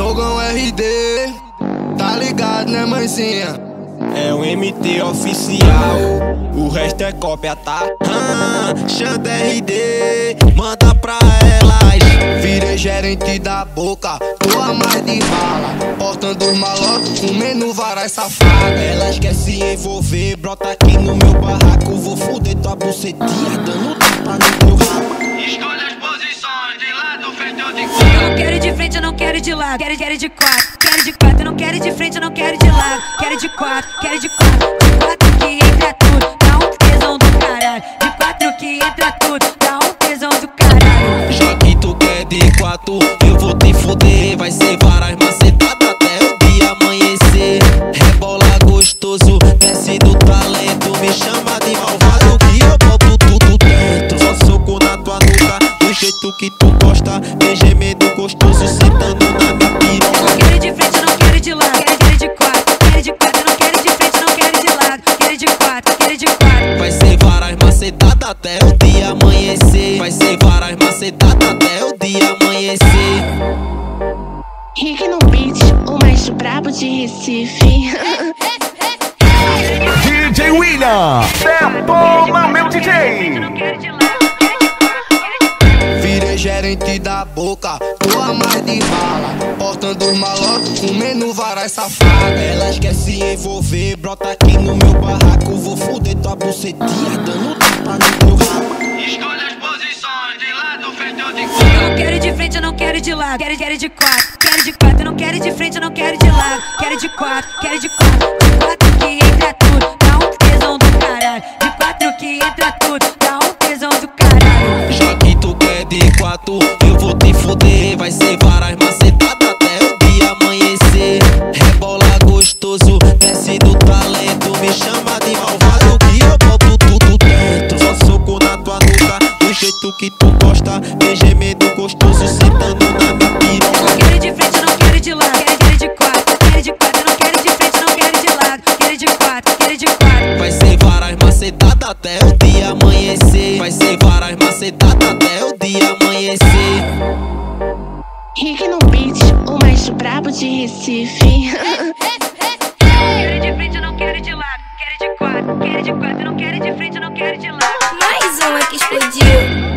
Dogão RD, tá ligado né mãezinha? É o MT oficial, o resto é cópia, tá? Ah, RD, manda pra elas. Virei gerente da boca, tô a mais de bala. Portando os malotos, comendo varas safadas. Elas quer se envolver, brota aqui no meu barraco. Vou foder tua bucetinha, dando tapa no frente, eu não quero de lado. Quero, quero de quatro, quero de quatro. Eu não quero de frente, eu não quero de lado. Quero de quatro, quero de quatro. De quatro que entra tudo, dá um tesão do caralho. De quatro que entra tudo, dá um tesão do caralho. Já que tu quer de quatro, eu vou te foder. Vai ser várias macetadas até o dia amanhecer. Rebola gostoso, desce do talento. Me chama de malvado que eu boto tudo dentro. Só soco na tua nuca, do jeito que quatro, quero de quatro. Vai ser várias macetadas até o dia amanhecer. Vai ser várias macetadas até o dia amanhecer. Rick no beat, o mais brabo de Recife. DJ William, detona meu DJ. Gerente da boca, tô a mais de bala. Portando os malotos, comendo varas safadas. Elas quer se envolver, brota aqui no meu barraco. Vou foder tua bucetinha, dando tapa no teu rabo. Escolha as posições, de lado, frente ou de cima. Eu não quero de frente, eu não quero de lado. Quero, quero de quatro, quero de quatro. Eu não quero de frente, eu não quero de lado. Quero de quatro, quero de quatro. De quatro que entra tudo, quatro, eu vou te foder. Vai ser várias macetadas até o dia amanhecer. Rebola gostoso, desce do talento. Me chama de malvado que eu boto tudo dentro. Só soco na tua nuca, do jeito que tu gosta. Vem gemendo gostoso, sentando na minha piroca. Não quero de frente, não quero de lado. Quero, quero de quatro, quero de quatro. Não quero de frente, não quero de lado. Quero de quatro, quero de quatro. Vai ser várias macetadas até o dia amanhecer. Vai ser várias macetadas até o dia amanhecer. Rick no beat, o mais brabo de Recife. Quero de frente, não quero de lado. Quero de quatro, quero de quatro. Não quero de frente, não quero de lado. Mais uma que explodiu.